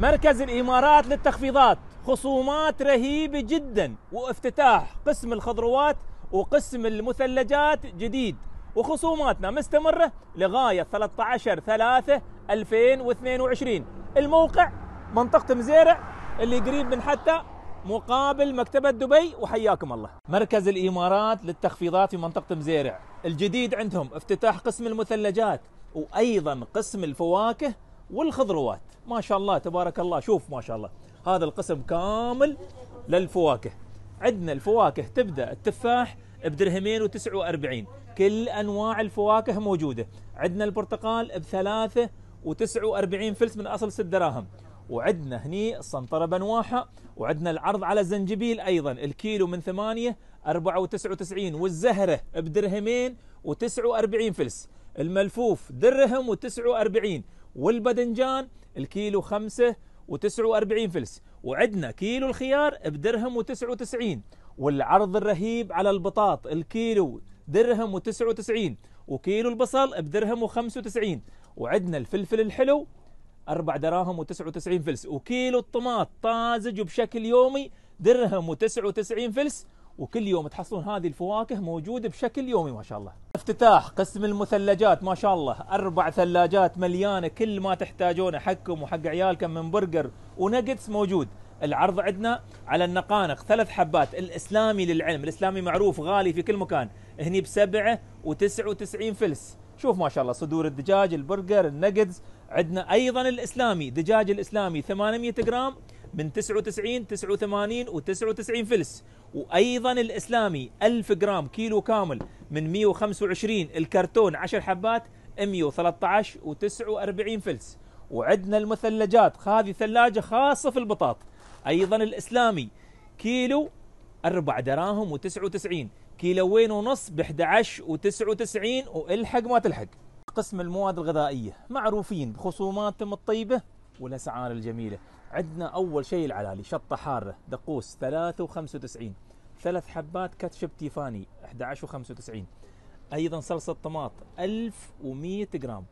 مركز الإمارات للتخفيضات خصومات رهيبة جدا وافتتاح قسم الخضروات وقسم المثلجات جديد. وخصوماتنا مستمرة لغاية 13 3 2022 الموقع منطقة مزيرع اللي قريب من حتى مقابل مكتبة دبي وحياكم الله. مركز الإمارات للتخفيضات في منطقة مزيرع. الجديد عندهم افتتاح قسم المثلجات وأيضا قسم الفواكه والخضروات. ما شاء الله تبارك الله. شوف ما شاء الله. هذا القسم كامل للفواكه. عندنا الفواكه تبدأ التفاح بدرهمين و49 كل أنواع الفواكه موجودة. عندنا البرتقال بثلاثة و49 فلس من أصل 6 دراهم. وعندنا هني الصنطره بنواحة. وعندنا العرض على الزنجبيل أيضا. الكيلو من 8 4.99 والزهرة بدرهمين و49 فلس. الملفوف درهم و49 والبدنجان الكيلو خمسة وتسعة وأربعين فلس. وعدنا كيلو الخيار بدرهم وتسعة وتسعين. والعرض الرهيب على البطاط الكيلو درهم وتسعة وتسعين. وكيلو البصل بدرهم وخمسة وتسعين. وعدنا الفلفل الحلو أربع دراهم وتسعة وتسعين فلس. وكيلو الطماط طازج وبشكل يومي درهم وتسعة وتسعين فلس. وكل يوم تحصلون هذه الفواكه موجودة بشكل يومي ما شاء الله. افتتاح قسم المثلجات ما شاء الله. أربع ثلاجات مليانة كل ما تحتاجونه حقكم وحق عيالكم من برجر ونجتس موجود. العرض عندنا على النقانق ثلاث حبات الإسلامي للعلم. الإسلامي معروف غالي في كل مكان. هني وتسعة وتسعين فلس. شوف ما شاء الله صدور الدجاج البرجر النجتس عندنا أيضا الإسلامي دجاج الإسلامي 800 جرام من 99 89 و99 فلس. وأيضا الإسلامي 1000 جرام كيلو كامل من 125 الكرتون 10 حبات 113 و49 فلس. وعندنا المثلجات هذه ثلاجة خاصة في البطاط. أيضا الإسلامي كيلو 4 دراهم و99 كيلوين ونص ب 11 و99 وإلحق ما تلحق. قسم المواد الغذائية معروفين بخصوماتهم الطيبة والأسعار الجميلة. عندنا أول شيء العلالي شطة حارة دقوس ثلاثة وخمسة وتسعين ثلاث حبات كاتشب تيفاني 11 وخمسة وتسعين أيضا صلصة طماط 1100 جرام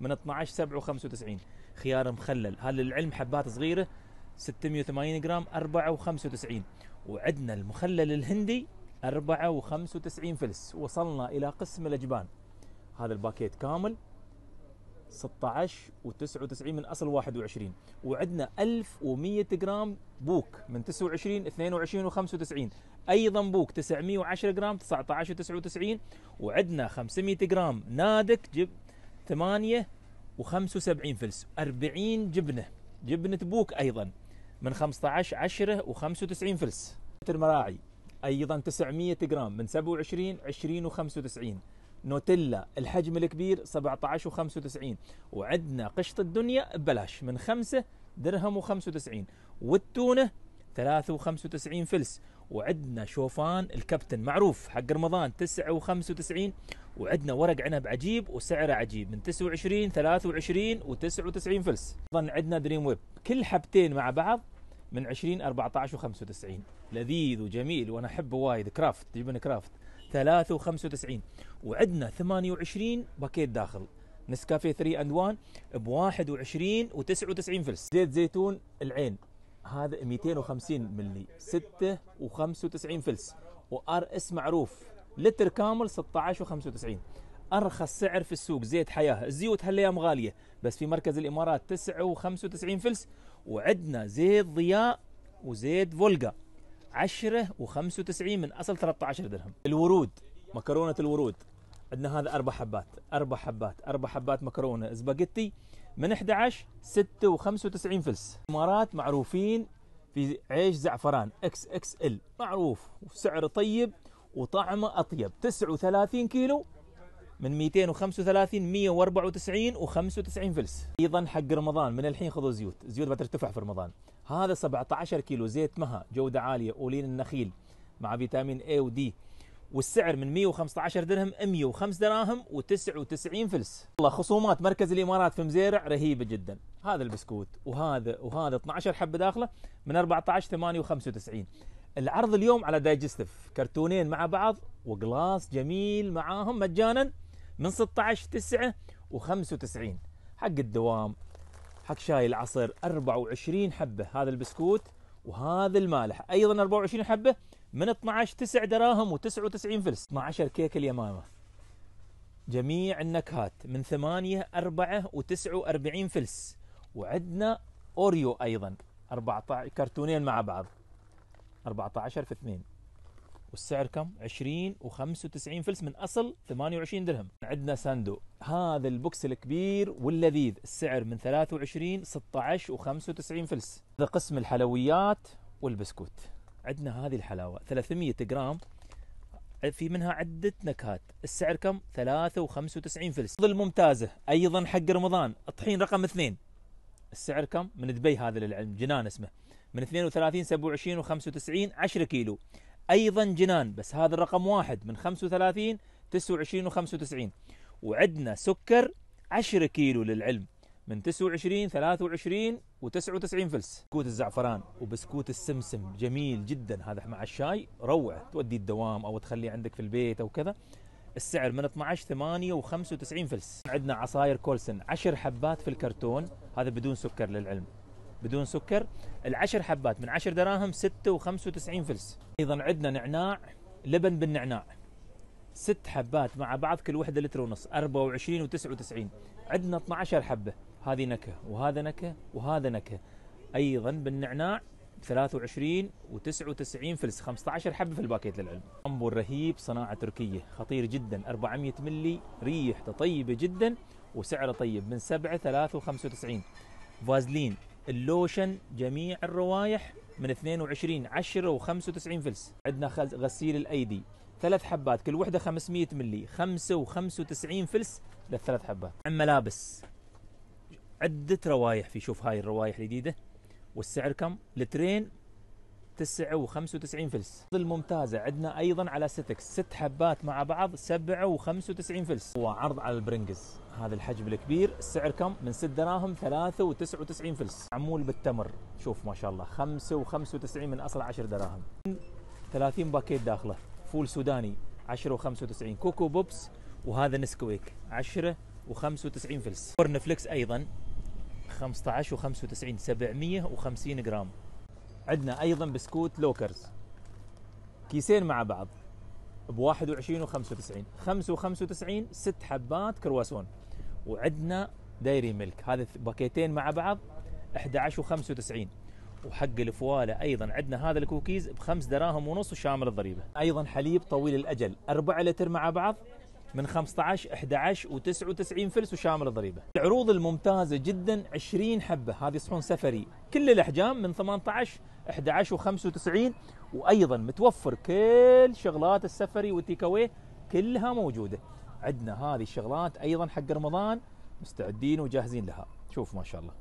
من 12 7 وخمسة وتسعين. خيار مخلل هذا للعلم حبات صغيرة؟ 680 جرام 4 وخمسة وتسعين. وعندنا المخلل الهندي 4 وخمسة وتسعين فلس. وصلنا إلى قسم الأجبان. هذا ال packet كامل. 16 و99 من أصل 21 وعندنا 1100 جرام بوك من 29 22 و95 أيضا بوك 910 جرام 19 و99 وعندنا 500 جرام نادك جب 8 و75 فلس. 40 جبنة. جبنة بوك أيضا من 15 10 و95 فلس. المراعي أيضا 900 جرام من 27 20 و95 نوتيلا الحجم الكبير 17 و95 وعندنا قشطة الدنيا ببلاش من 5 درهم و95 والتونة 3 و95 فلس. وعندنا شوفان الكابتن معروف حق رمضان 9 و95 وعندنا ورق عنب عجيب وسعره عجيب من 29 23 و99 فلس. أيضا عندنا Dream Whip. كل حبتين مع بعض من 20 14 و95 لذيذ وجميل وأنا احبه وايد Kraft جبن Kraft. 3 و95 وعندنا 28 باكيت داخل. نسكافيه 3 in 1 ب 21 و99 فلس. زيت زيتون العين. هذا 250 ملي 6 و95 فلس. و RS معروف. لتر كامل 16 و95 أرخص سعر في السوق. زيت حياة. الزيوت هالأيام غالية. بس في مركز الإمارات 9 و95 فلس. وعندنا زيت ضياء وزيت فولجا 10 و95 من أصل 13 درهم. الورود مكرونة الورود. عندنا هذا أربع حبات أربع حبات أربع حبات مكرونة سباجيتي من 11 6 و95 فلس. الامارات معروفين في عيش زعفران إكس إكس إل. معروف وسعر طيب وطعمه أطيب. 39 كيلو من 235 194 و95 فلس. أيضا حق رمضان من الحين خذوا زيوت. زيوت بترتفع في رمضان. هذا 17 كيلو زيت مها جودة عالية أولين النخيل مع فيتامين A و D. والسعر من 115 درهم 105 دراهم و99 فلس. والله خصومات مركز الإمارات في مزيرع رهيبة جدا. هذا البسكوت وهذا وهذا 12 حبة داخله من 14 8 و95 العرض اليوم على Digestive كرتونين مع بعض وقلاص جميل معاهم مجانا من 16 9 و95 حق الدوام حق شاي العصر 24 حبة هذا البسكوت وهذا المالح. أيضا 24 حبة من 12 9 دراهم و99 فلس. 12 كيك اليمامة. جميع النكهات من 8 4 و49 فلس. وعندنا أوريو أيضا 14 كرتونين مع بعض. 14 في 2 والسعر كم؟ 20 و95 فلس من أصل 28 درهم. عندنا ساندو. هذا البوكس الكبير واللذيذ. السعر من 23 16 و95 فلس. هذا قسم الحلويات والبسكوت. عندنا هذه الحلاوة. 300 جرام. في منها عدة نكهات. السعر كم؟ 3 و95 فلس. الممتازة أيضا حق رمضان. الطحين رقم اثنين. السعر كم؟ من دبي هذا للعلم. جنان اسمه. من 32 27 و95 10 كيلو. أيضا جنان بس هذا الرقم واحد من 35 29 و95 وعندنا سكر 10 كيلو للعلم من 29 23 و99 فلس. بسكوت الزعفران وبسكوت السمسم جميل جدا هذا مع الشاي. روعة تودي الدوام أو تخليه عندك في البيت أو كذا. السعر من 12 8 و95 فلس. عندنا عصاير كولسن 10 حبات في الكرتون هذا بدون سكر للعلم. بدون سكر العشر حبات من 10 دراهم 6 و95 فلس. أيضا عندنا نعناع لبن بالنعناع. ست حبات مع بعض كل وحدة لتر ونص 24 و99 عندنا 12 حبة. هذه نكهة وهذا نكهة وهذا نكهة. أيضا بالنعناع 23 و99 فلس. 15 حبة في الباكيت للعلم. شامبو رهيب صناعة تركية. خطير جدا. 400 ملي ريحته طيبة جدا وسعره طيب. من 7 3 و95 فازلين. اللوشن جميع الروايح من 22 10 و95 فلس. عندنا غسيل الأيدي. ثلاث حبات كل وحدة 500 ملي 5 و95 فلس للثلاث حبات. منعم ملابس. عدة روايح في شوف هاي الروايح الجديدة. والسعر كم؟ لترين 9 و95 فلس. الممتازة عندنا أيضا على sticks. ست حبات مع بعض 7 و95 فلس. وعرض على ال Pringles. هذا الحجم الكبير. السعر كم؟ من 6 دراهم 3 و99 فلس. معمول بالتمر. شوف ما شاء الله. 5 و95 من أصل 10 دراهم. 30 باكيت داخله. فول سوداني 10 و95 Coco Pops وهذا Nesquik. 10 و95 فلس. Corn Flakes أيضا 15 و95 750 جرام. عندنا أيضا بسكوت Loacker. كيسين مع بعض. ب 21 و95 5 و95 ست حبات كرواسون. وعندنا Dairy Milk. هذا باكيتين مع بعض 11 و95 وحق الفوالة أيضا عندنا هذا الكوكيز بخمس دراهم ونص وشامل الضريبة. أيضا حليب طويل الأجل 4 لتر مع بعض من 15 11 و99 فلس وشامل الضريبة. العروض الممتازة جدا 20 حبة هذه صحون سفري كل الأحجام من 18 11 و95 وأيضا متوفر كل شغلات السفري وال take كلها موجودة. عندنا هذه الشغلات أيضا حق رمضان مستعدين وجاهزين لها. شوف ما شاء الله.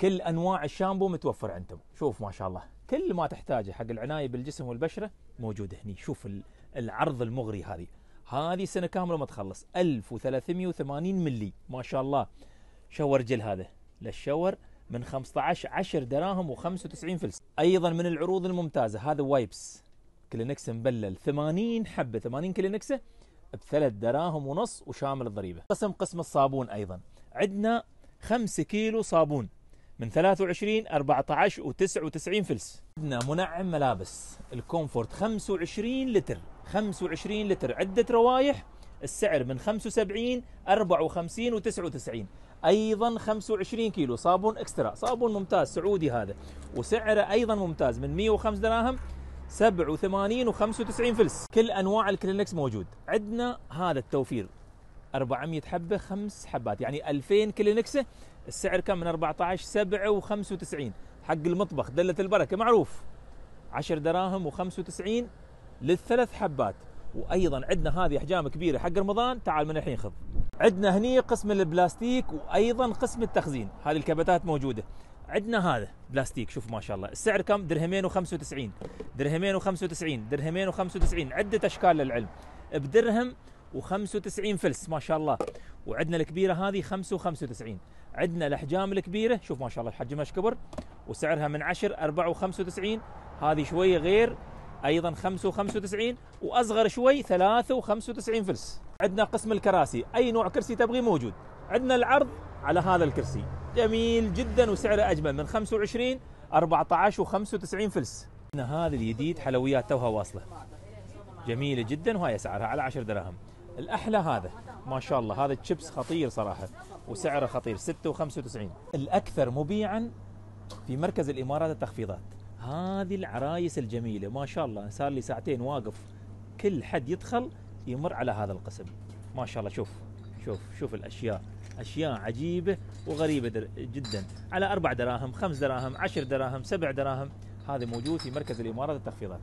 كل أنواع الشامبو متوفر عندهم، شوف ما شاء الله. كل ما تحتاجه حق العناية بالجسم والبشرة موجود هني، شوف العرض المغري هذه. هذه سنه كاملة ما تخلص. 1380 ملي. ما شاء الله. شاور جل هذا. للشاور من 15 10 دراهم و95 فلس. أيضا من العروض الممتازة. هذا وايبس. كلينكس مبلل. 80 حبة. 80 كلينكسه بثلاث دراهم ونص وشامل الضريبة. قسم قسم الصابون أيضا. عندنا 5 كيلو صابون من 23 14 و99 فلس. عندنا منعم ملابس. ال Comfort 25 لتر. 25 لتر. عدة روايح السعر من 75 54 و99 أيضا 25 كيلو صابون extra. صابون ممتاز سعودي هذا. وسعره أيضا ممتاز من 105 دراهم 87 و95 فلس. كل أنواع الكلينكس موجود. عندنا هذا التوفير. 400 حبة خمس حبات. يعني 2000 كلينكسة السعر كم من 14 7 و95 حق المطبخ دلة البركة معروف. 10 دراهم و95 للثلاث حبات. وأيضا عندنا هذه أحجام كبيرة حق رمضان تعال من الحين خذ. عندنا هني قسم البلاستيك وأيضا قسم التخزين. هذه الكبتات موجودة. عندنا هذا بلاستيك شوف ما شاء الله. السعر كم؟ درهمين و95 درهمين و95 درهمين و95 عدة أشكال للعلم. بدرهم و95 فلس ما شاء الله. وعندنا الكبيرة هذه 5 و95 عندنا الأحجام الكبيرة شوف ما شاء الله حجمها إيش كبر؟ وسعرها من 10 4 و95 هذه شوية غير أيضا 5 و95 وأصغر شوي 3 و95 فلس. عندنا قسم الكراسي. أي نوع كرسي تبغي موجود. عندنا العرض على هذا الكرسي. جميل جدا وسعره أجمل من 25 14 و95 فلس. هذا الجديد حلويات توها واصلة. جميلة جدا وهاي أسعارها على 10 دراهم. الأحلى هذا. ما شاء الله. هذا الشيبس خطير صراحة وسعره خطير. 6 و95 الأكثر مبيعا في مركز الإمارات التخفيضات. هذه العرايس الجميلة ما شاء الله صار لي ساعتين واقف كل حد يدخل يمر على هذا القسم. ما شاء الله شوف شوف شوف الأشياء أشياء عجيبة وغريبة جدا. على أربع دراهم خمس دراهم عشر دراهم سبع دراهم هذا موجود في مركز الإمارات التخفيضات.